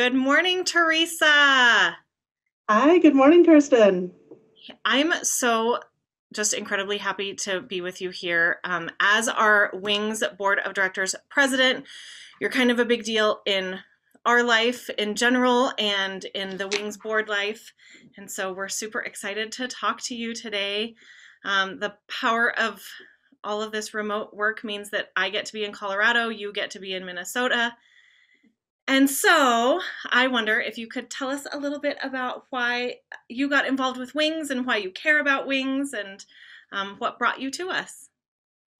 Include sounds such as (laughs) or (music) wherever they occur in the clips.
Good morning, Theresa. Hi, good morning, Kirsten. I'm so just incredibly happy to be with you here. Um, as our Wings Board of Directors president, you're kind of a big deal in our life in general and in the Wings Board life. And so we're super excited to talk to you today. Um, the power of all of this remote work means that I get to be in Colorado, you get to be in Minnesota. And so I wonder if you could tell us a little bit about why you got involved with Wings and why you care about Wings and um, what brought you to us.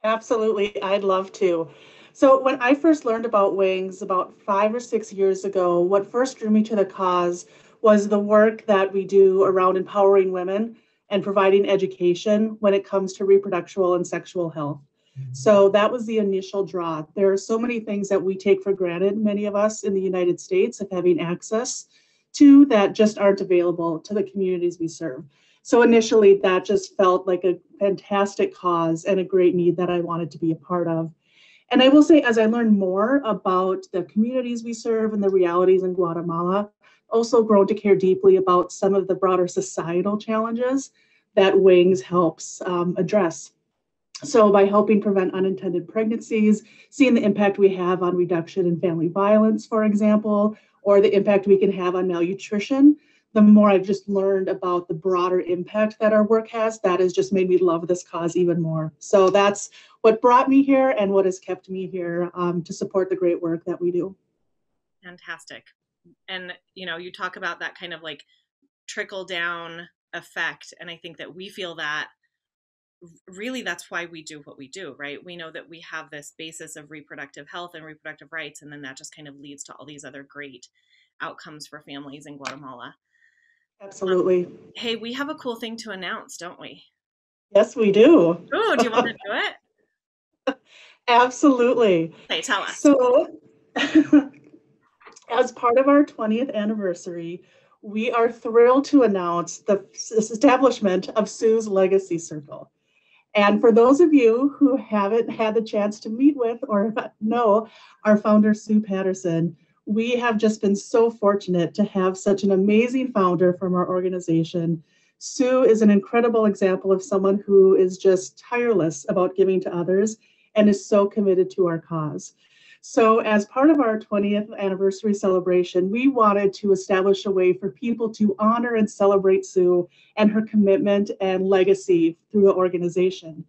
Absolutely, I'd love to. So, when I first learned about Wings about five or six years ago, what first drew me to the cause was the work that we do around empowering women and providing education when it comes to reproductive and sexual health. So that was the initial draw. There are so many things that we take for granted, many of us in the United States, of having access to that just aren't available to the communities we serve. So initially, that just felt like a fantastic cause and a great need that I wanted to be a part of. And I will say, as I learned more about the communities we serve and the realities in Guatemala, also grown to care deeply about some of the broader societal challenges that WINGS helps um, address. So, by helping prevent unintended pregnancies, seeing the impact we have on reduction in family violence, for example, or the impact we can have on malnutrition, the more I've just learned about the broader impact that our work has, that has just made me love this cause even more. So, that's what brought me here and what has kept me here um, to support the great work that we do. Fantastic. And, you know, you talk about that kind of like trickle down effect. And I think that we feel that really that's why we do what we do right? We know that we have this basis of reproductive health and reproductive rights and then that just kind of leads to all these other great outcomes for families in guatemala. Absolutely. Um, hey we have a cool thing to announce don't we? Yes we do. Oh do you want to (laughs) do it? Absolutely. Hey tell us. So (laughs) as part of our 20th anniversary we are thrilled to announce the establishment of Sue's Legacy Circle. And for those of you who haven't had the chance to meet with or (laughs) know our founder, Sue Patterson, we have just been so fortunate to have such an amazing founder from our organization. Sue is an incredible example of someone who is just tireless about giving to others and is so committed to our cause. So, as part of our 20th anniversary celebration, we wanted to establish a way for people to honor and celebrate Sue and her commitment and legacy through the organization.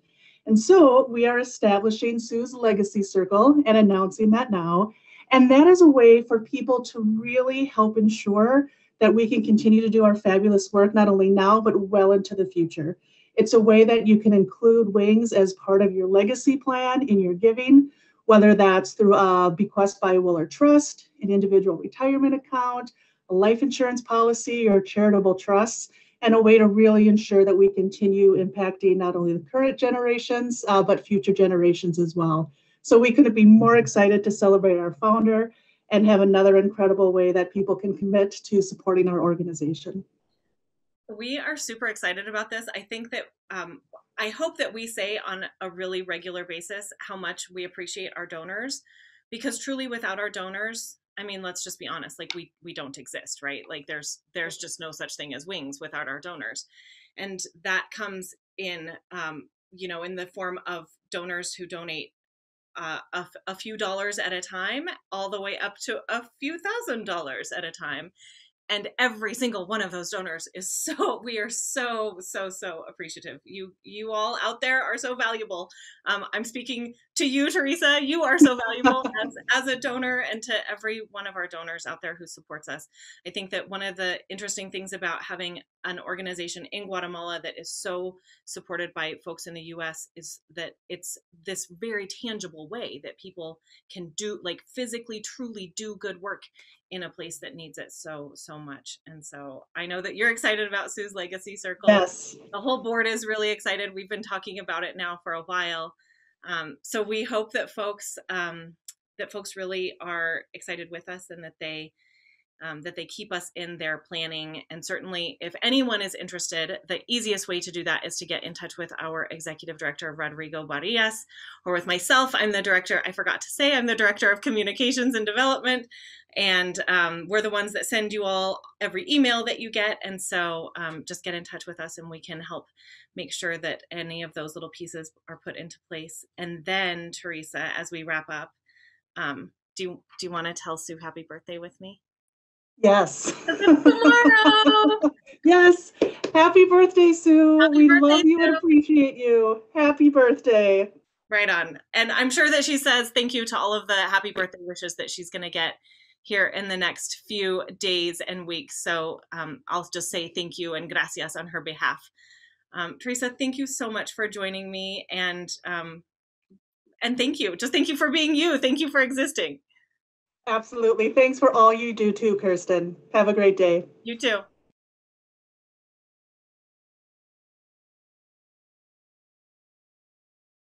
And so, we are establishing Sue's Legacy Circle and announcing that now. And that is a way for people to really help ensure that we can continue to do our fabulous work, not only now, but well into the future. It's a way that you can include wings as part of your legacy plan in your giving whether that's through a bequest by will or trust, an individual retirement account, a life insurance policy, or charitable trusts, and a way to really ensure that we continue impacting not only the current generations, uh, but future generations as well. So we couldn't be more excited to celebrate our founder and have another incredible way that people can commit to supporting our organization. We are super excited about this. I think that um, I hope that we say on a really regular basis how much we appreciate our donors because truly without our donors, I mean, let's just be honest, like we we don't exist, right? Like there's there's just no such thing as wings without our donors. And that comes in um, you know, in the form of donors who donate uh, a, a few dollars at a time, all the way up to a few thousand dollars at a time and every single one of those donors is so (laughs) we are so so so appreciative. You you all out there are so valuable. Um, i'm speaking to you Theresa. You are so valuable (laughs) as, as a donor and to every one of our donors out there who supports us. I think that one of the interesting things about having an organization in guatemala that is so supported by folks in the us is that it's this very tangible way that people can do like physically truly do good work in a place that needs it so so much and so i know that you're excited about sue's legacy circle. Yes. The whole board is really excited. We've been talking about it now for a while. Um, so we hope that folks um, that folks really are excited with us and that they um, that they keep us in their planning. And certainly, if anyone is interested, the easiest way to do that is to get in touch with our executive director, Rodrigo Barillas, or with myself. I'm the director, I forgot to say, I'm the director of communications and development. And um, we're the ones that send you all every email that you get. And so um, just get in touch with us and we can help make sure that any of those little pieces are put into place. And then, Theresa, as we wrap up, um, do do you want to tell Sue happy birthday with me? Yes. Tomorrow. (laughs) yes. Happy birthday, Sue. Happy we birthday, love you and appreciate you. Happy birthday. Right on. And I'm sure that she says thank you to all of the happy birthday wishes that she's going to get here in the next few days and weeks. So um, I'll just say thank you and gracias on her behalf. Um, Theresa, thank you so much for joining me, and um, and thank you. Just thank you for being you. Thank you for existing. Absolutely. Thanks for all you do too, Kirsten. Have a great day. You too.